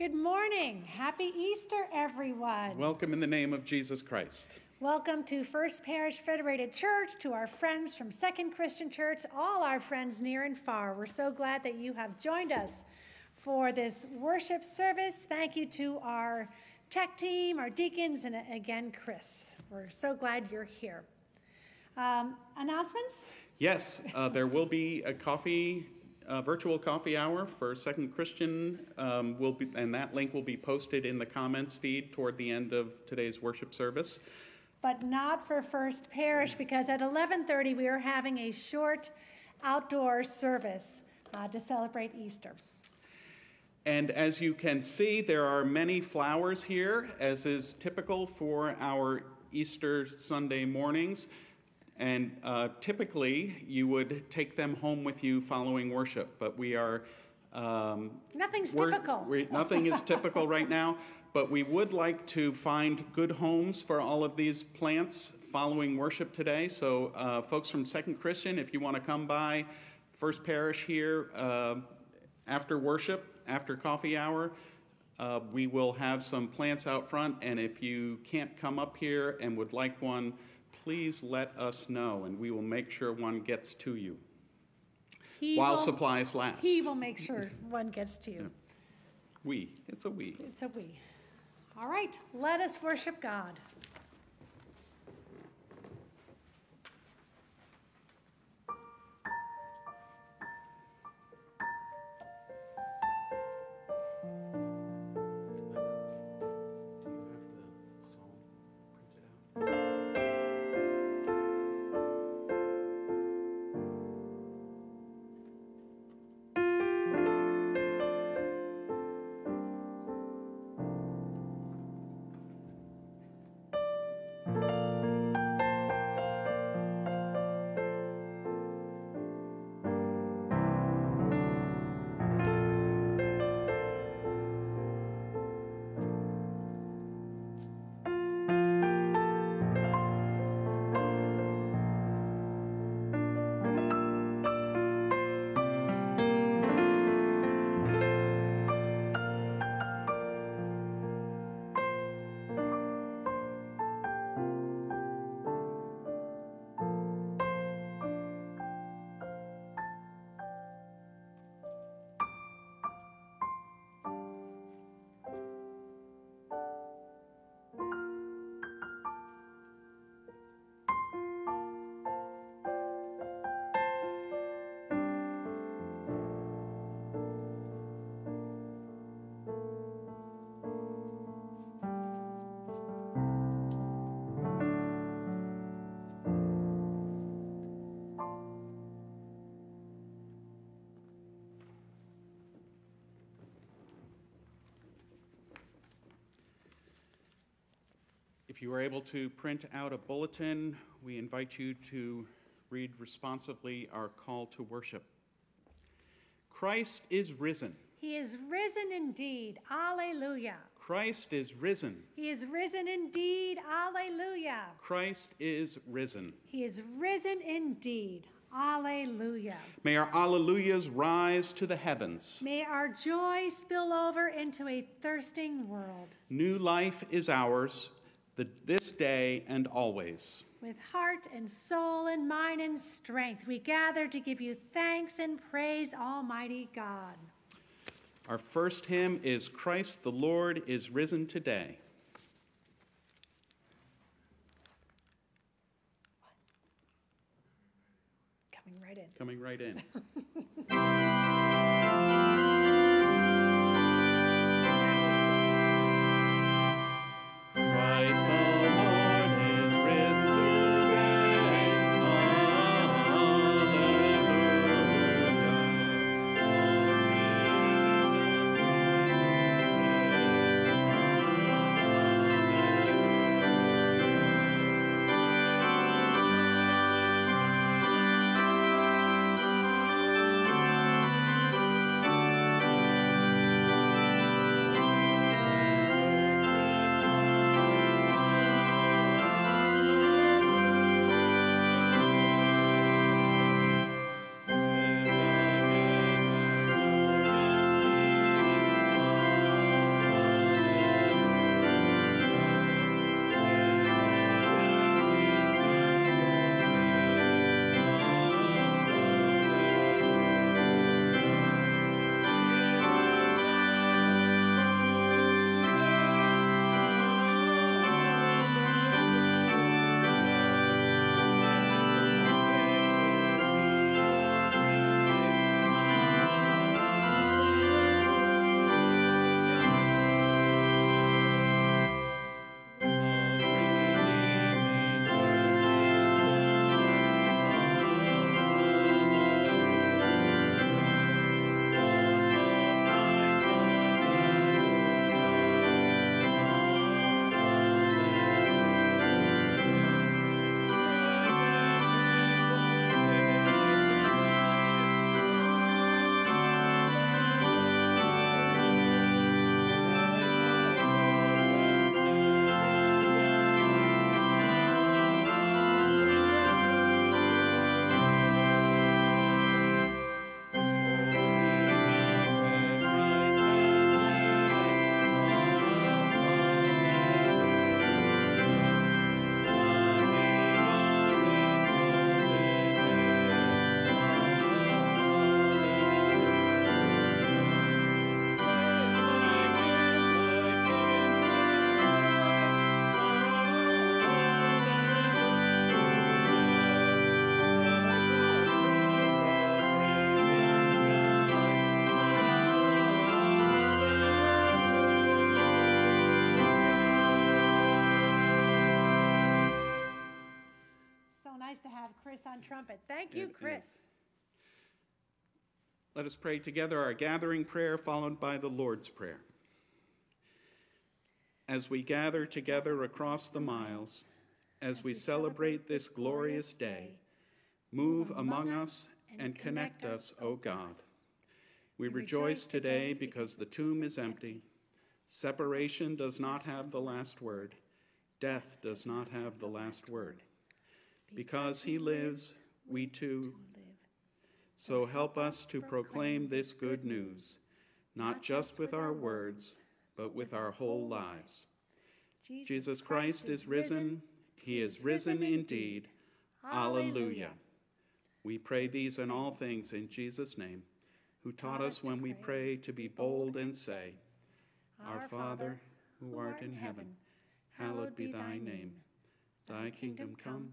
Good morning. Happy Easter, everyone. Welcome in the name of Jesus Christ. Welcome to First Parish Federated Church, to our friends from Second Christian Church, all our friends near and far. We're so glad that you have joined us for this worship service. Thank you to our tech team, our deacons, and again, Chris. We're so glad you're here. Um, announcements? Yes, uh, there will be a coffee, uh, virtual coffee hour for Second Christian. Um, will be, and that link will be posted in the comments feed toward the end of today's worship service. But not for First Parish because at 11:30 we are having a short outdoor service uh, to celebrate Easter. And as you can see, there are many flowers here, as is typical for our Easter Sunday mornings. And uh, typically, you would take them home with you following worship, but we are. Um, Nothing's typical. we- nothing is typical right now, but we would like to find good homes for all of these plants following worship today. So, uh, folks from Second Christian, if you want to come by First Parish here uh, after worship, after coffee hour, uh, we will have some plants out front, and if you can't come up here and would like one, please let us know, and we will make sure one gets to you He while will- supplies last. He will make sure one gets to you. We, it's a we. It's a we. All right, let us worship God. If you are able to print out a bulletin, we invite you to read responsively our call to worship. Christ is risen. He is risen indeed. Alleluia. Christ is risen. He is risen indeed. Alleluia. Christ is risen. He is risen indeed. Alleluia. May our alleluias rise to the heavens. May our joy spill over into a thirsting world. New life is ours the, this day and always. With heart and soul and mind and strength, we gather to give you thanks and praise, Almighty God. Our first hymn is Christ the Lord is risen today. Coming right in. Coming right in. Chris on trumpet. Thank you, It is. Chris. Let us pray together our gathering prayer, followed by the Lord's Prayer. As we gather together across the miles, as we celebrate this glorious day, move among us and connect us, O God. We rejoice today because the tomb is empty. Separation does not have the last word. Death does not have the last word. Because he lives, we too live. so help us to proclaim this good news, not just with our words, but with our whole lives. Jesus Christ is risen. He is risen indeed. Alleluia. We pray these and all things in Jesus' name, who taught us when we pray to be bold and say, Our Father, who art in heaven, hallowed be thy name. Thy kingdom come,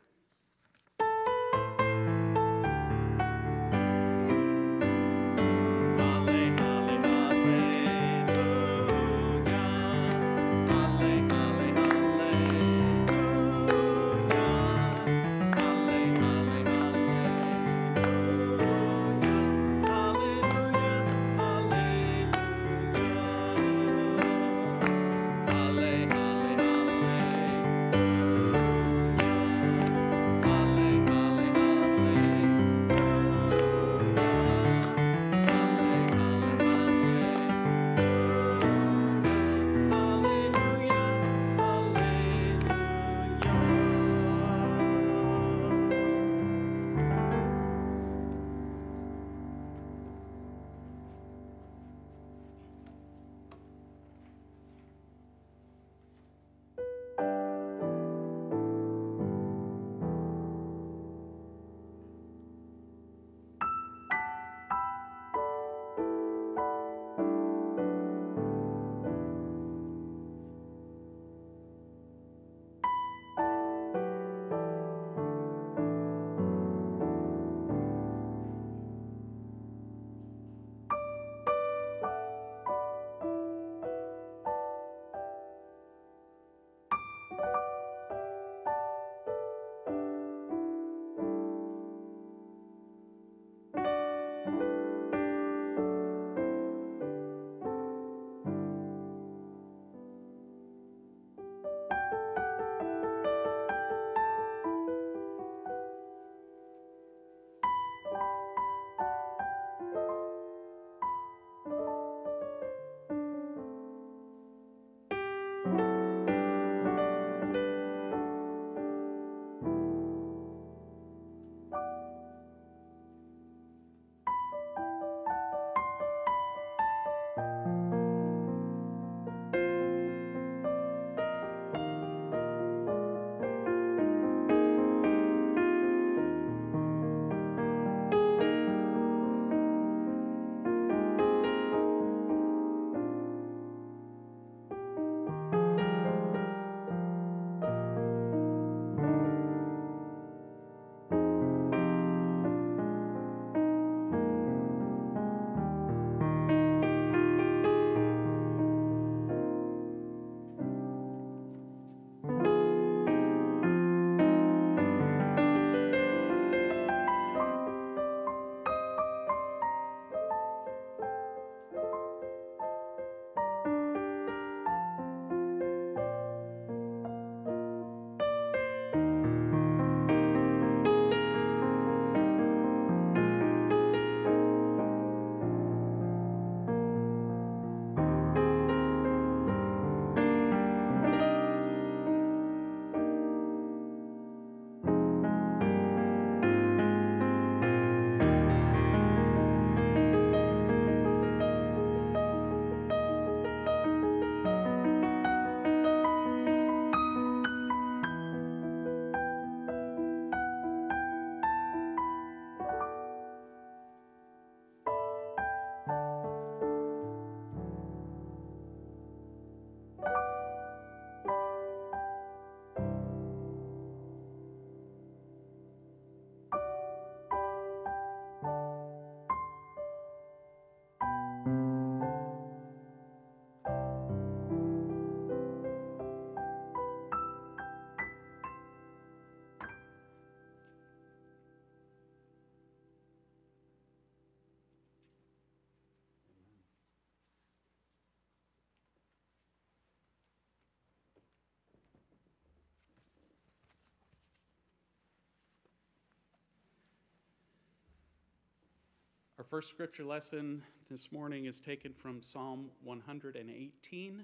Our first scripture lesson this morning is taken from Psalm 118.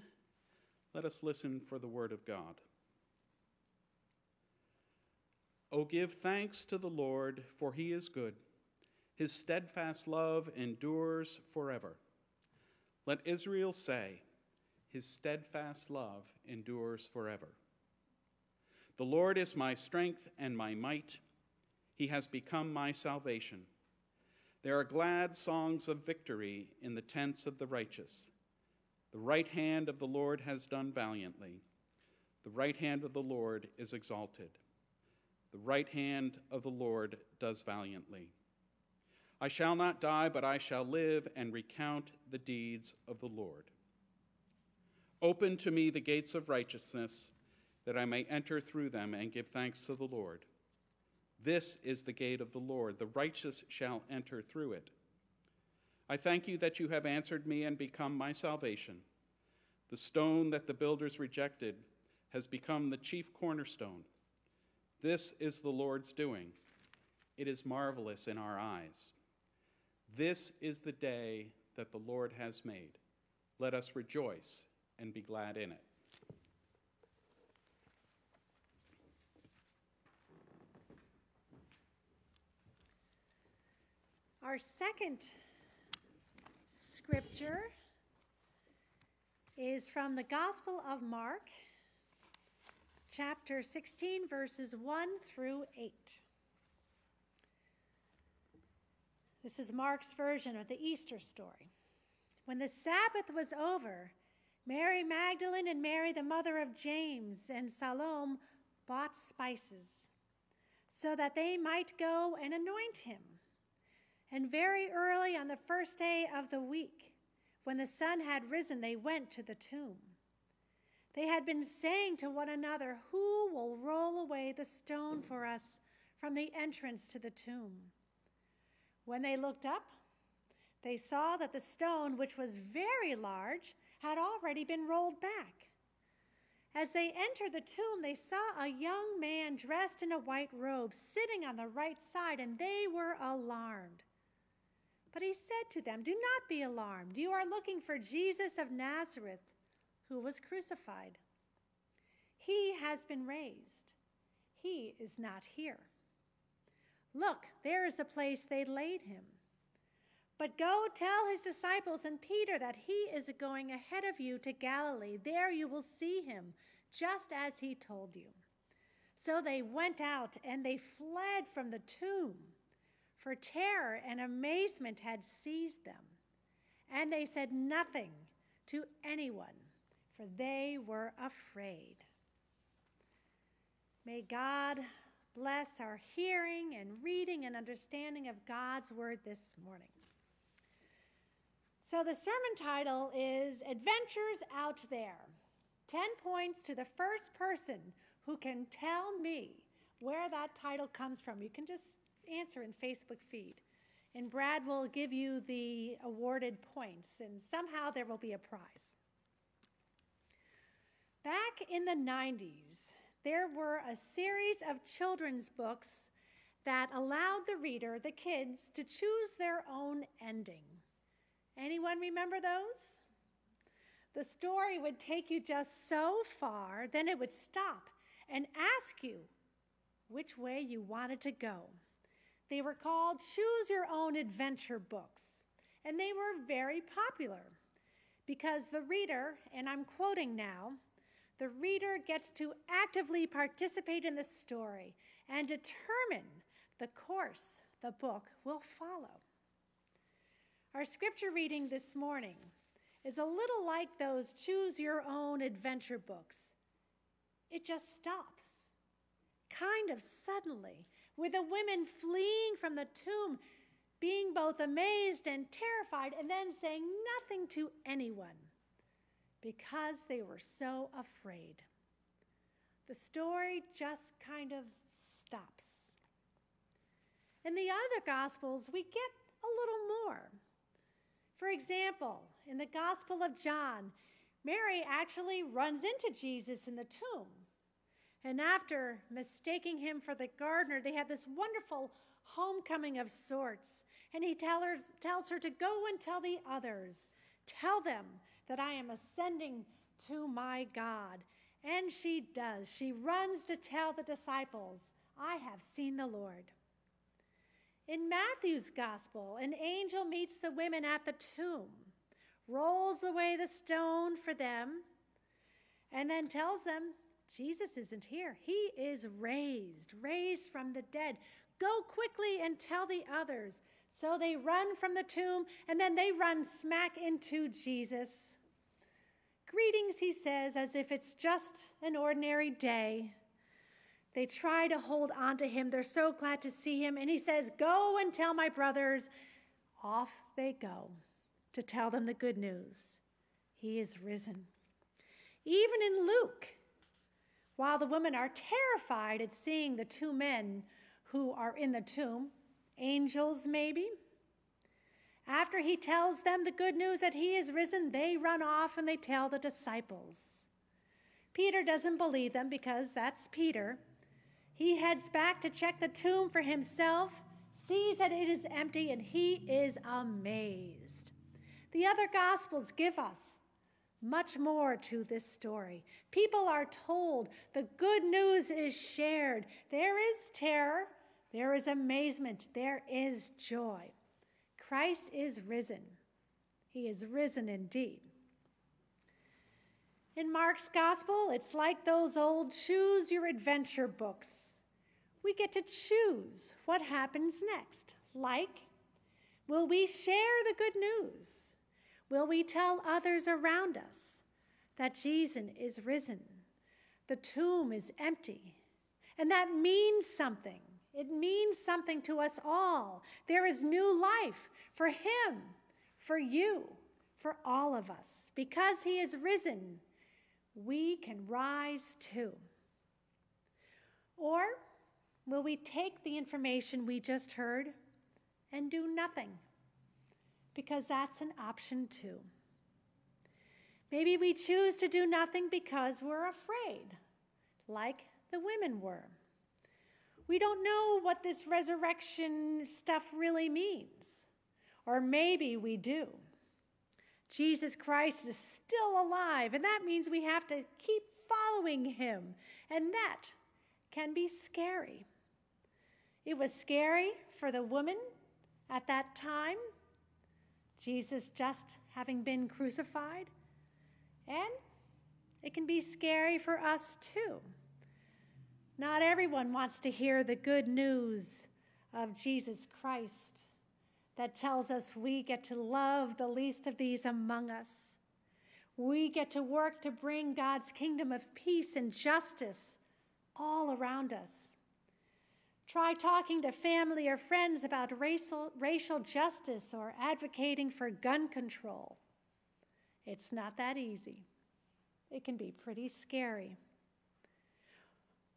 Let us listen for the word of God. O give thanks to the Lord, for he is good. His steadfast love endures forever. Let Israel say, His steadfast love endures forever. The Lord is my strength and my might. He has become my salvation. There are glad songs of victory in the tents of the righteous. The right hand of the Lord has done valiantly. The right hand of the Lord is exalted. The right hand of the Lord does valiantly. I shall not die, but I shall live and recount the deeds of the Lord. Open to me the gates of righteousness, that I may enter through them and give thanks to the Lord. This is the gate of the Lord. The righteous shall enter through it. I thank you that you have answered me and become my salvation. The stone that the builders rejected has become the chief cornerstone. This is the Lord's doing. It is marvelous in our eyes. This is the day that the Lord has made. Let us rejoice and be glad in it. Our second scripture is from the Gospel of Mark, chapter 16, verses 1 through 8. This is Mark's version of the Easter story. When the Sabbath was over, Mary Magdalene and Mary, the mother of James, and Salome bought spices so that they might go and anoint him. And very early on the first day of the week, when the sun had risen, they went to the tomb. They had been saying to one another, Who will roll away the stone for us from the entrance to the tomb? When they looked up, they saw that the stone, which was very large, had already been rolled back. As they entered the tomb, they saw a young man dressed in a white robe sitting on the right side, and they were alarmed. But he said to them, Do not be alarmed. You are looking for Jesus of Nazareth, who was crucified. He has been raised. He is not here. Look, there is the place they laid him. But go tell his disciples and Peter that he is going ahead of you to Galilee. There you will see him, just as he told you. So they went out and they fled from the tomb for terror and amazement had seized them. And they said nothing to anyone, for they were afraid. May God bless our hearing and reading and understanding of God's word this morning. So, the sermon title is Adventures Out There 10 points to the first person who can tell me where that title comes from. You can just answer in Facebook feed. And Brad will give you the awarded points, and somehow there will be a prize. Back in the 90s, there were a series of children's books that allowed the reader, the kids, to choose their own ending. Anyone remember those? The story would take you just so far, then it would stop and ask you which way you wanted to go. They were called Choose Your Own Adventure books, and they were very popular because the reader, and I'm quoting now, the reader gets to actively participate in the story and determine the course the book will follow. Our scripture reading this morning is a little like those choose your own adventure books. It just stops, kind of suddenly, with the women fleeing from the tomb, being both amazed and terrified, and then saying nothing to anyone because they were so afraid. The story just kind of stops. In the other Gospels, we get a little more. For example, in the Gospel of John, Mary actually runs into Jesus in the tomb. And after mistaking him for the gardener, they have this wonderful homecoming of sorts. And he tell her, tells her to go and tell the others. Tell them that I am ascending to my God. And she does. She runs to tell the disciples, I have seen the Lord. In Matthew's gospel, an angel meets the women at the tomb, rolls away the stone for them, and then tells them, Jesus isn't here. He is raised, raised from the dead. Go quickly and tell the others. So they run from the tomb and then they run smack into Jesus. Greetings, he says, as if it's just an ordinary day. They try to hold on to him. They're so glad to see him. And he says, Go and tell my brothers. Off they go to tell them the good news. He is risen. Even in Luke, while the women are terrified at seeing the two men who are in the tomb, angels maybe, after he tells them the good news that he is risen, they run off and they tell the disciples. Peter doesn't believe them because that's Peter. He heads back to check the tomb for himself, sees that it is empty, and he is amazed. The other gospels give us much more to this story. People are told the good news is shared. There is terror, there is amazement, there is joy. Christ is risen. He is risen indeed. In Mark's gospel, it's like those old choose your adventure books. We get to choose what happens next. Like, will we share the good news? Will we tell others around us that Jesus is risen? The tomb is empty. And that means something. It means something to us all. There is new life for him, for you, for all of us. Because he is risen, we can rise too. Or will we take the information we just heard and do nothing? Because that's an option too. Maybe we choose to do nothing because we're afraid, like the women were. We don't know what this resurrection stuff really means. Or maybe we do. Jesus Christ is still alive, and that means we have to keep following him, and that can be scary. It was scary for the woman at that time, Jesus just having been crucified, and it can be scary for us too. Not everyone wants to hear the good news of Jesus Christ that tells us we get to love the least of these among us. We get to work to bring God's kingdom of peace and justice all around us. Try talking to family or friends about racial, racial justice or advocating for gun control. It's not that easy. It can be pretty scary.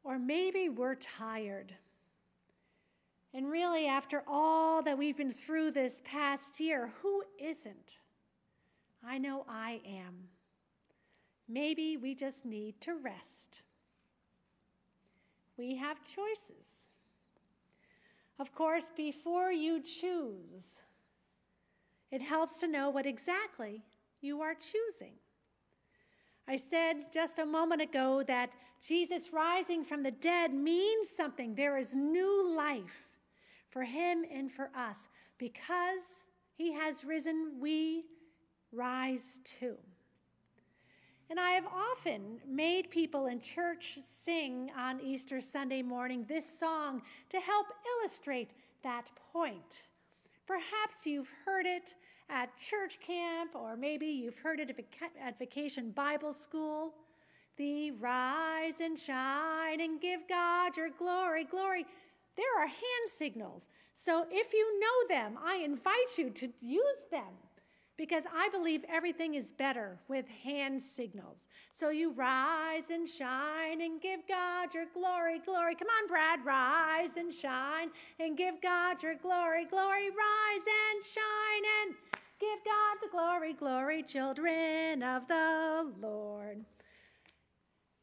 Or maybe we're tired. And really, after all that we've been through this past year, who isn't? I know I am. Maybe we just need to rest. We have choices. Of course, before you choose, it helps to know what exactly you are choosing. I said just a moment ago that Jesus rising from the dead means something. There is new life for him and for us. Because he has risen, we rise too. And I have often made people in church sing on Easter Sunday morning this song to help illustrate that point. Perhaps you've heard it at church camp, or maybe you've heard it at Vacation Bible School. The rise and shine and give God your glory, glory. There are hand signals. So if you know them, I invite you to use them because I believe everything is better with hand signals. So you rise and shine and give God your glory, glory. Come on, Brad, rise and shine and give God your glory, glory. Rise and shine and give God the glory, glory, children of the Lord.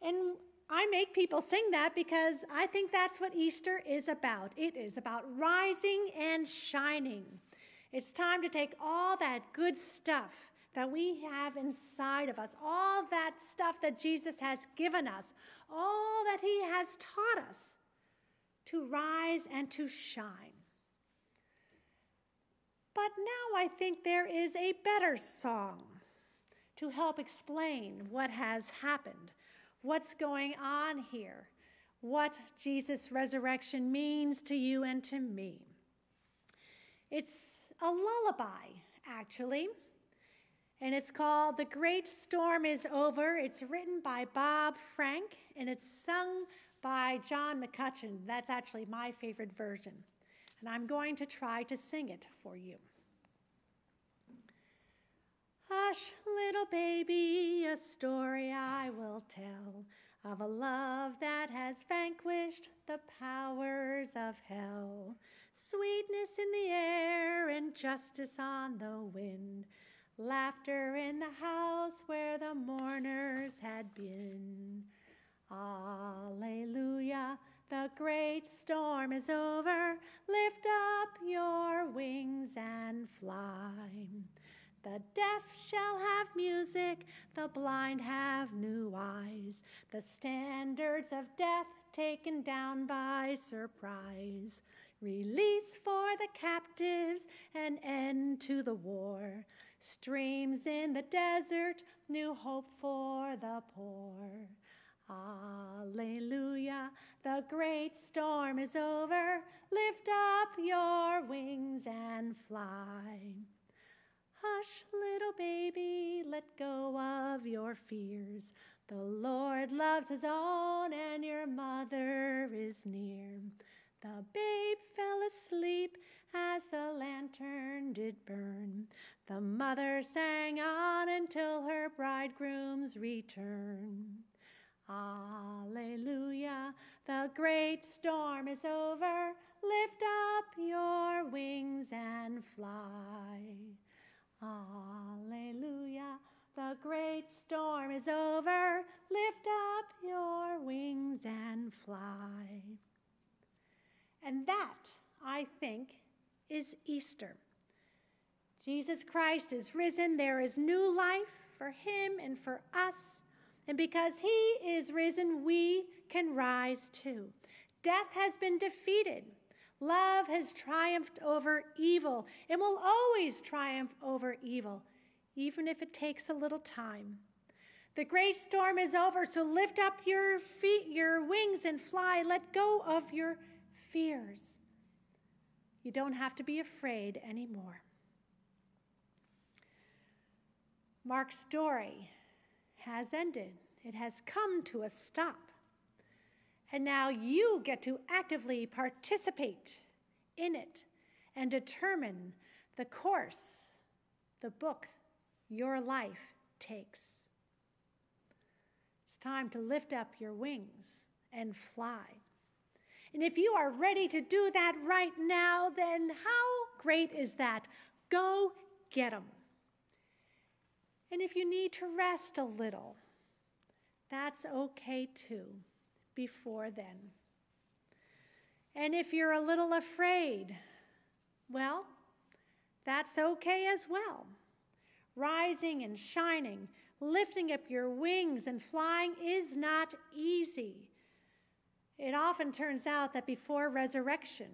And I make people sing that because I think that's what Easter is about. It is about rising and shining. It's time to take all that good stuff that we have inside of us, all that stuff that Jesus has given us, all that he has taught us, to rise and to shine. But now I think there is a better song to help explain what has happened, what's going on here, what Jesus' resurrection means to you and to me. It's a lullaby, actually, and it's called The Great Storm is Over. It's written by Bob Frank, and it's sung by John McCutcheon. That's actually my favorite version, and I'm going to try to sing it for you. Hush, little baby, a story I will tell of a love that has vanquished the powers of hell. Sweetness in the justice on the wind, laughter in the house where the mourners had been. Alleluia, the great storm is over. Lift up your wings and fly. The deaf shall have music, the blind have new eyes, the standards of death taken down by surprise. Release for the captives, an end to the war. Streams in the desert, new hope for the poor. Alleluia, the great storm is over. Lift up your wings and fly. Hush, little baby, let go of your fears. The Lord loves his own, and your mother is near. The babe fell asleep as the lantern did burn. The mother sang on until her bridegroom's return. Alleluia, the great storm is over. Lift up your wings and fly. Alleluia. The great storm is over. Lift up your wings and fly. And that, I think, is Easter. Jesus Christ is risen. There is new life for him and for us. And because he is risen, we can rise too. Death has been defeated. Love has triumphed over evil and will always triumph over evil, even if it takes a little time. The great storm is over, so lift up your feet, your wings and fly. Let go of your fears. You don't have to be afraid anymore. Mark's story has ended. It has come to a stop. And now you get to actively participate in it and determine the course the book your life takes. It's time to lift up your wings and fly. And if you are ready to do that right now, then how great is that? Go get them. And if you need to rest a little, that's okay too before then. And if you're a little afraid, well, that's okay as well. Rising and shining, lifting up your wings and flying is not easy. It often turns out that before resurrection,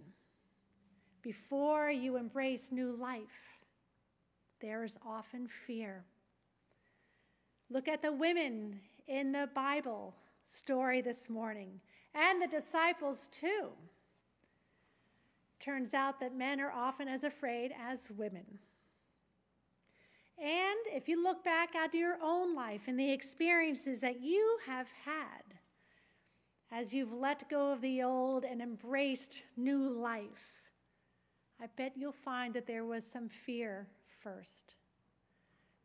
before you embrace new life, there is often fear. Look at the women in the Bible story this morning, and the disciples too. Turns out that men are often as afraid as women. And if you look back at your own life and the experiences that you have had as you've let go of the old and embraced new life, I bet you'll find that there was some fear first.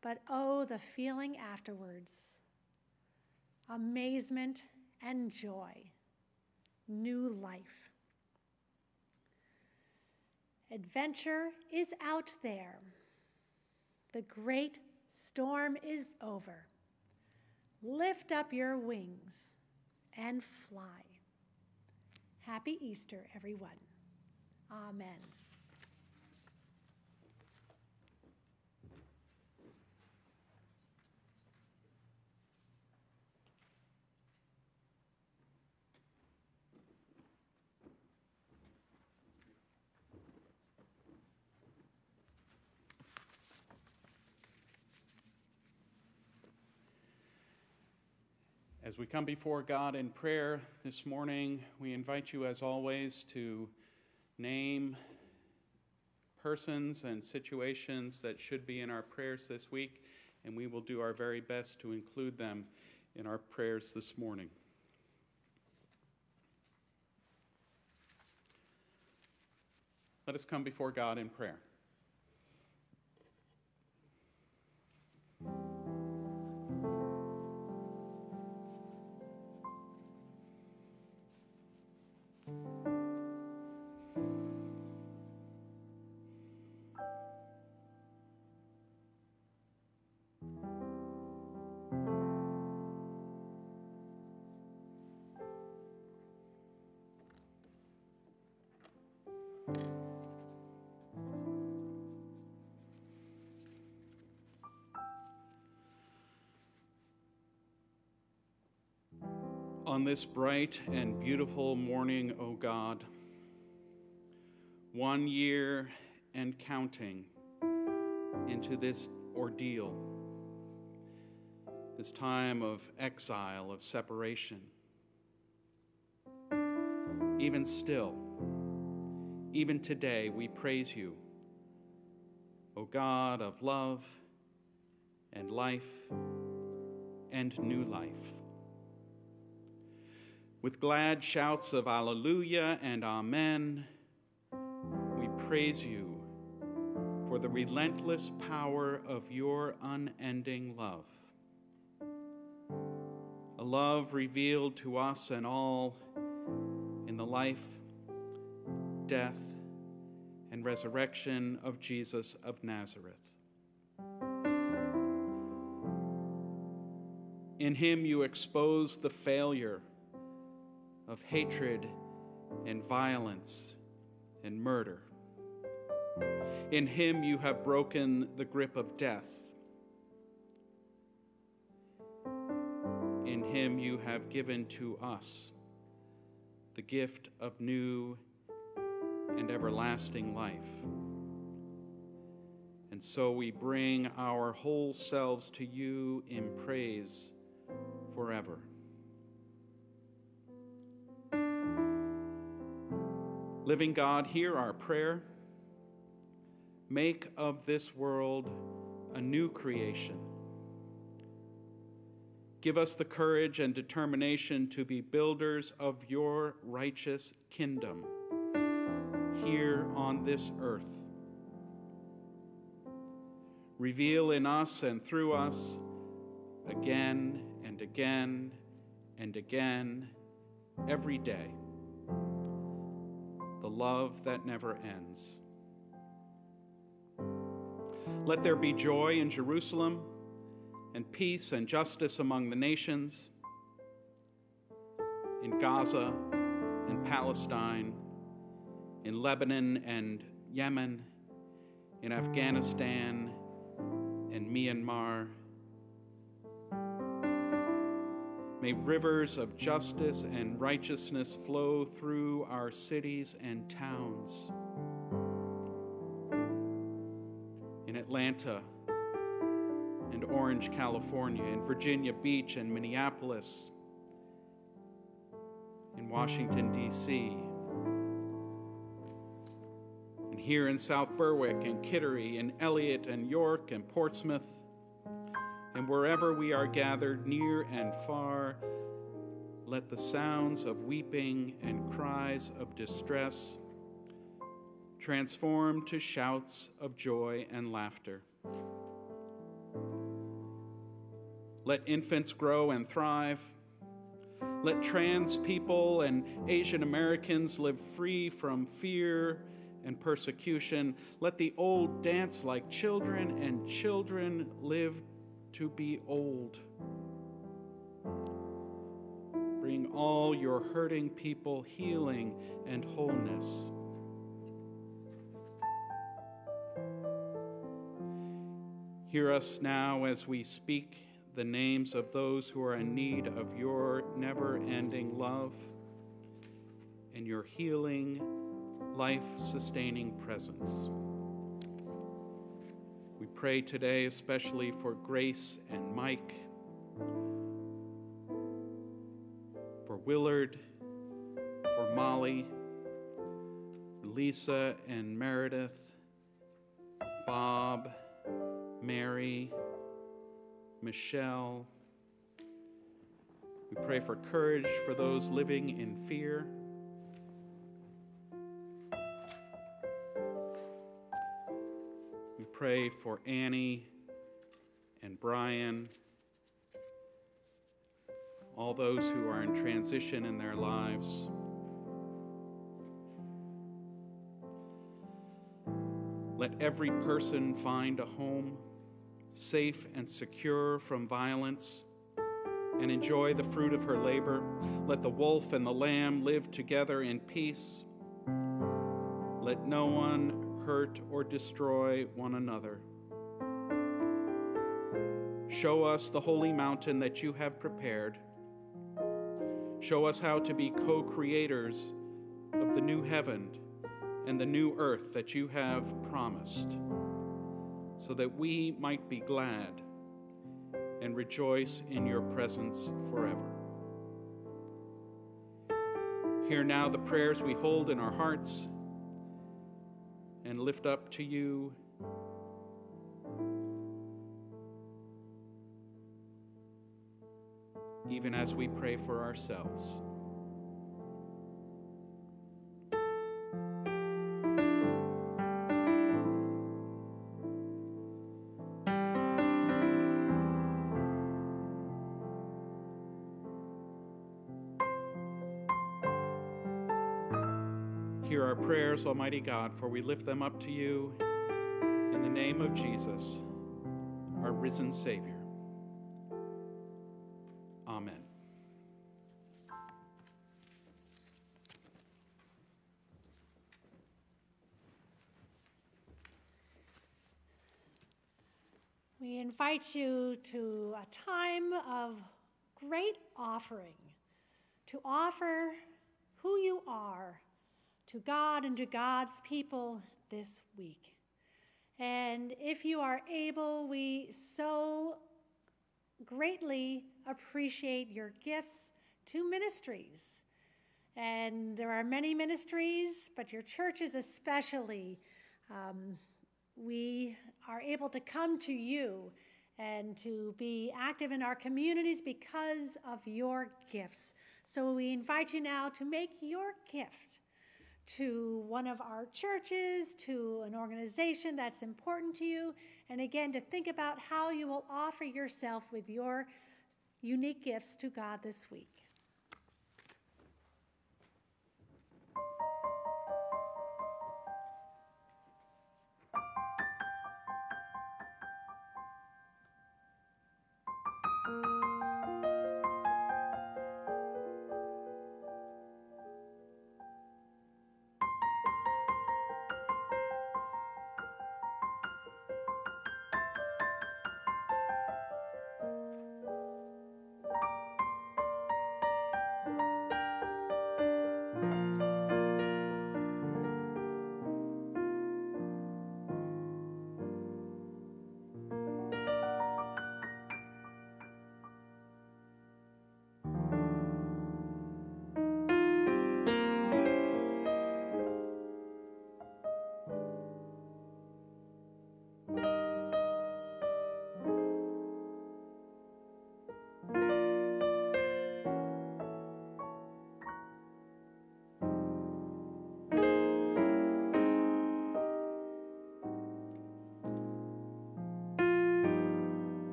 But oh, the feeling afterwards amazement, and joy, new life. Adventure is out there. The great storm is over. Lift up your wings and fly. Happy Easter, everyone. Amen. As we come before God in prayer this morning, we invite you, as always, to name persons and situations that should be in our prayers this week, and we will do our very best to include them in our prayers this morning. Let us come before God in prayer. On this bright and beautiful morning, O God, one year and counting into this ordeal, this time of exile, of separation. Even still, even today, we praise you, O God of love and life and new life with glad shouts of Alleluia and Amen, we praise you for the relentless power of your unending love. A love revealed to us and all in the life, death, and resurrection of Jesus of Nazareth. In him you expose the failure of hatred and violence and murder. In him you have broken the grip of death. In him you have given to us the gift of new and everlasting life. And so we bring our whole selves to you in praise forever. Living God, hear our prayer. Make of this world a new creation. Give us the courage and determination to be builders of your righteous kingdom here on this earth. Reveal in us and through us again and again and again every day the love that never ends. Let there be joy in Jerusalem and peace and justice among the nations, in Gaza, in Palestine, in Lebanon and Yemen, in Afghanistan and Myanmar May rivers of justice and righteousness flow through our cities and towns. In Atlanta and Orange, California, in Virginia Beach and Minneapolis, in Washington, D.C., and here in South Berwick and Kittery and Eliot and York and Portsmouth and wherever we are gathered, near and far, let the sounds of weeping and cries of distress transform to shouts of joy and laughter. Let infants grow and thrive. Let trans people and Asian Americans live free from fear and persecution. Let the old dance like children and children live to be old. Bring all your hurting people healing and wholeness. Hear us now as we speak the names of those who are in need of your never ending love and your healing, life sustaining presence pray today especially for Grace and Mike, for Willard, for Molly, Lisa and Meredith, Bob, Mary, Michelle. We pray for courage for those living in fear. Pray for Annie and Brian, all those who are in transition in their lives. Let every person find a home safe and secure from violence and enjoy the fruit of her labor. Let the wolf and the lamb live together in peace. Let no one hurt or destroy one another. Show us the holy mountain that you have prepared. Show us how to be co creators of the new heaven and the new earth that you have promised, so that we might be glad and rejoice in your presence forever. Hear now the prayers we hold in our hearts and lift up to you. Even as we pray for ourselves. Prayers, Almighty God, for we lift them up to you in the name of Jesus, our risen Savior. Amen. We invite you to a time of great offering, to offer who you are to God and to God's people this week. And if you are able, we so greatly appreciate your gifts to ministries. And there are many ministries, but your churches especially. Um, we are able to come to you and to be active in our communities because of your gifts. So we invite you now to make your gift to one of our churches, to an organization that's important to you, and again, to think about how you will offer yourself with your unique gifts to God this week.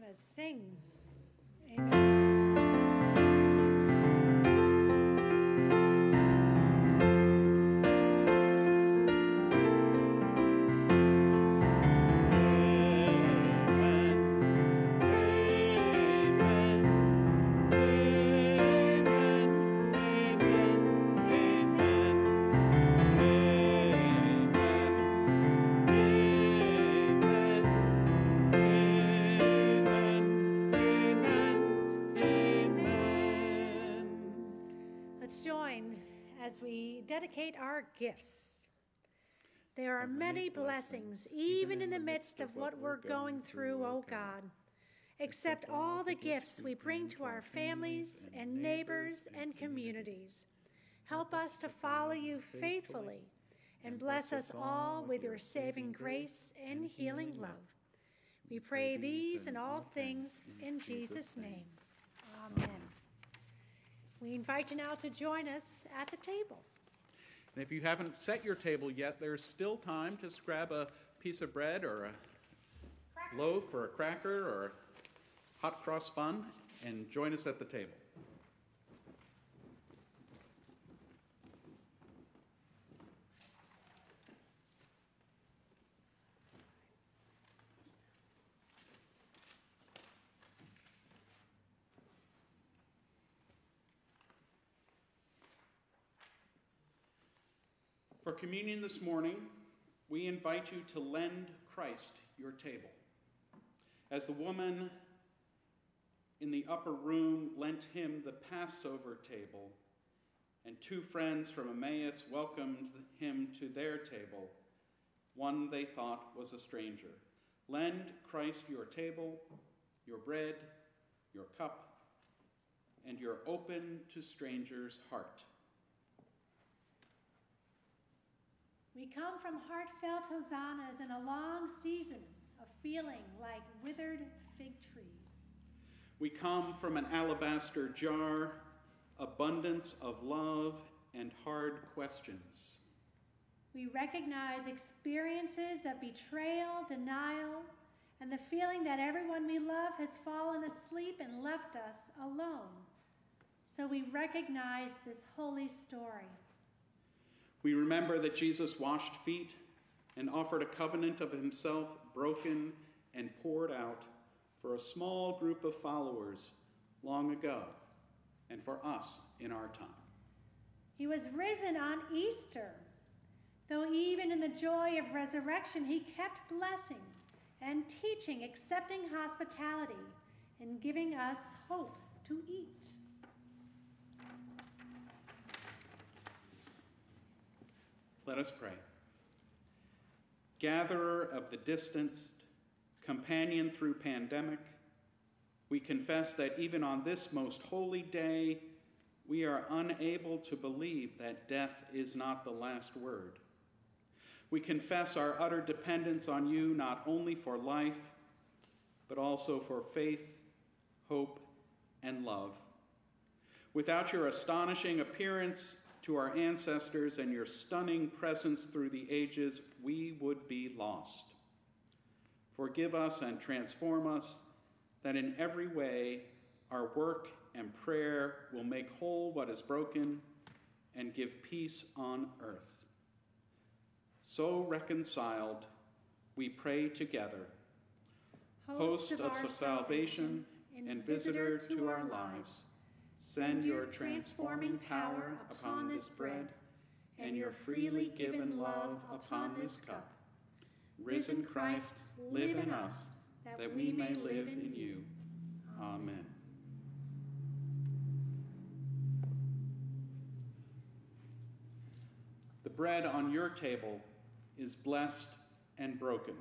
Going to sing. Our gifts. There are many blessings, even in the midst of what we're going through, O oh oh God. Accept all the gifts we bring to our families and neighbors and communities. Help us to follow you faithfully and bless us all with your saving grace and healing love. We pray these and all things in Jesus' name. Amen. We invite you now to join us at the table. And if you haven't set your table yet, there's still time to grab a piece of bread or a loaf or a cracker or a hot cross bun and join us at the table. For communion this morning, we invite you to lend Christ your table. As the woman in the upper room lent him the Passover table, and two friends from Emmaus welcomed him to their table, one they thought was a stranger. Lend Christ your table, your bread, your cup, and your open to strangers' heart. We come from heartfelt hosannas in a long season of feeling like withered fig trees. We come from an alabaster jar, abundance of love and hard questions. We recognize experiences of betrayal, denial, and the feeling that everyone we love has fallen asleep and left us alone. So we recognize this holy story. We remember that Jesus washed feet and offered a covenant of himself broken and poured out for a small group of followers long ago and for us in our time. He was risen on Easter, though even in the joy of resurrection, he kept blessing and teaching, accepting hospitality, and giving us hope to eat. Let us pray. Gatherer of the distanced, companion through pandemic, we confess that even on this most holy day, we are unable to believe that death is not the last word. We confess our utter dependence on you not only for life, but also for faith, hope, and love. Without your astonishing appearance to our ancestors and your stunning presence through the ages, we would be lost. Forgive us and transform us, that in every way our work and prayer will make whole what is broken and give peace on earth. So reconciled, we pray together. Host of salvation and visitor to our lives, send your transforming power upon this bread and your freely given love upon this cup. Risen Christ, live in us, that we may live in you. Amen. The bread on your table is blessed and broken,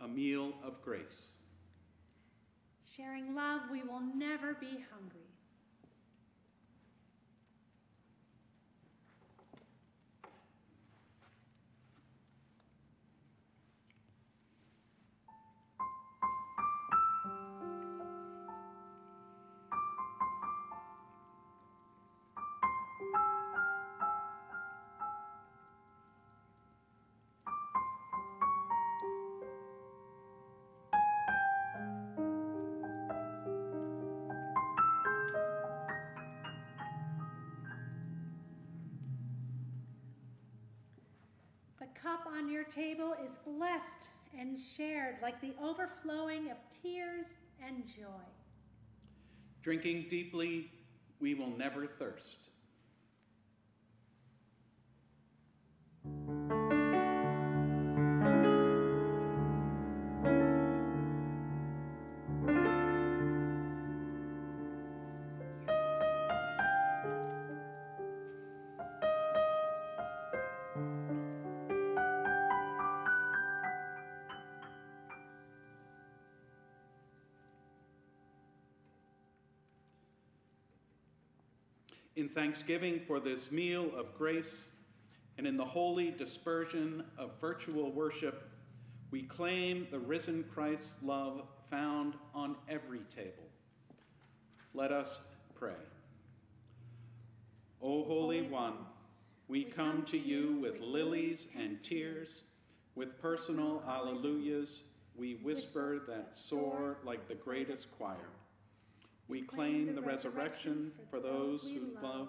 a meal of grace. Sharing love, we will never be hungry. On your table is blessed and shared like the overflowing of tears and joy. Drinking deeply, we will never thirst. Thanksgiving for this meal of grace and in the holy dispersion of virtual worship, we claim the risen Christ's love found on every table. Let us pray. O Holy One, we come to you with lilies and tears, with personal alleluias we whisper that soar like the greatest choir. We claim the resurrection for those who love,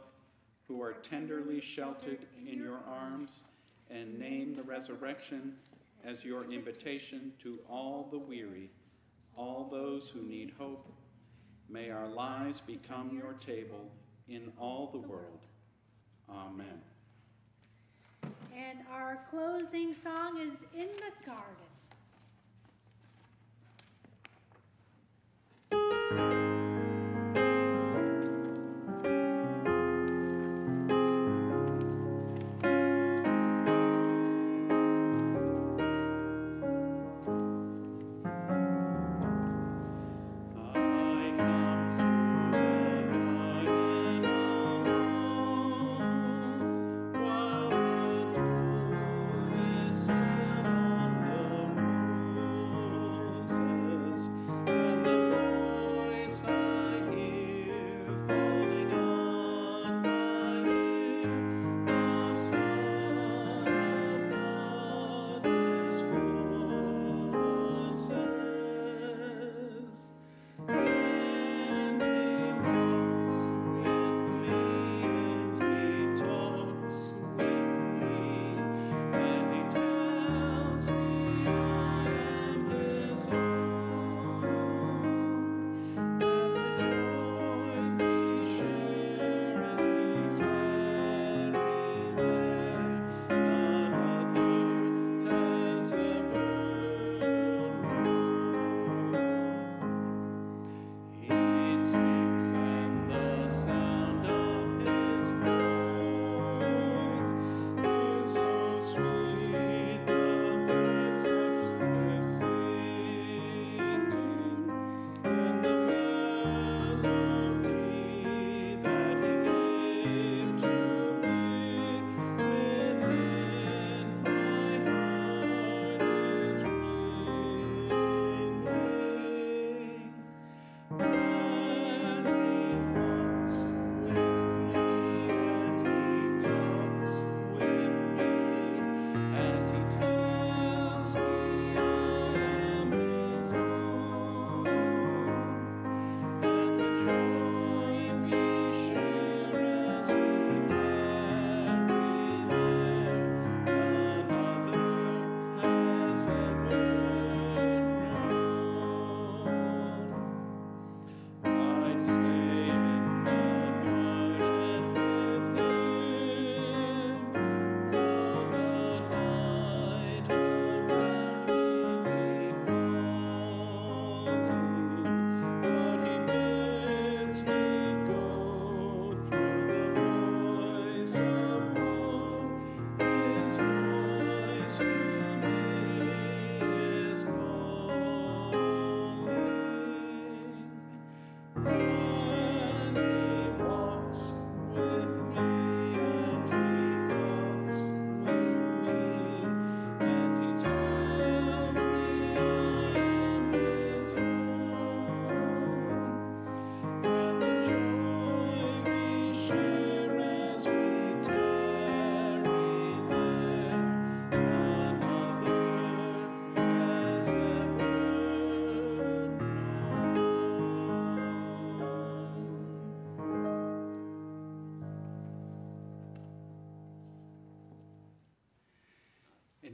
who are tenderly sheltered in your arms, and name the resurrection as your invitation to all the weary, all those who need hope. May our lives become your table in all the world. Amen. And our closing song is In the Garden.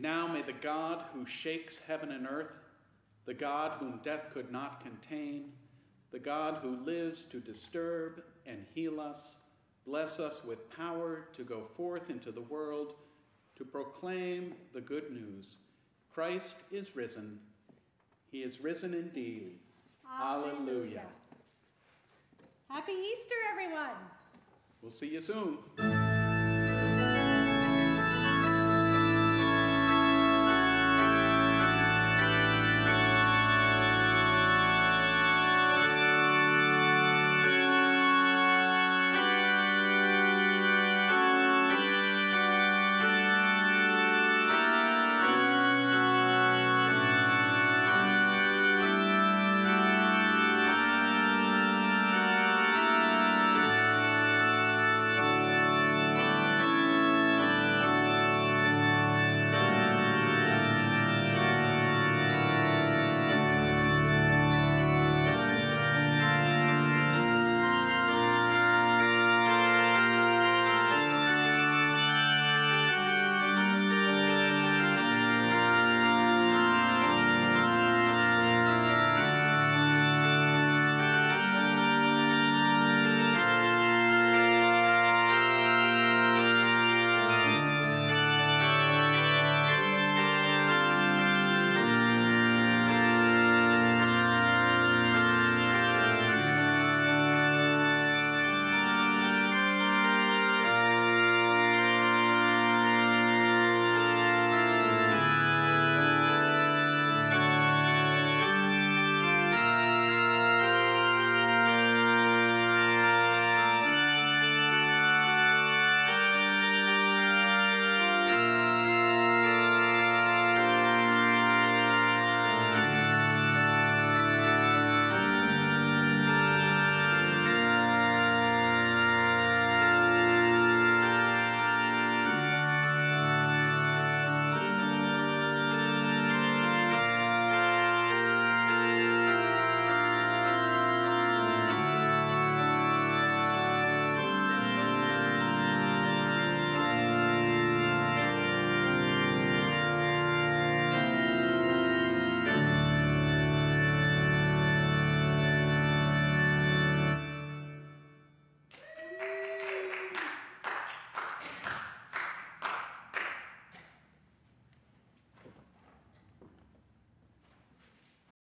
Now may the God who shakes heaven and earth, the God whom death could not contain, the God who lives to disturb and heal us, bless us with power to go forth into the world to proclaim the good news. Christ is risen. He is risen indeed. Alleluia. Happy Easter, everyone. We'll see you soon.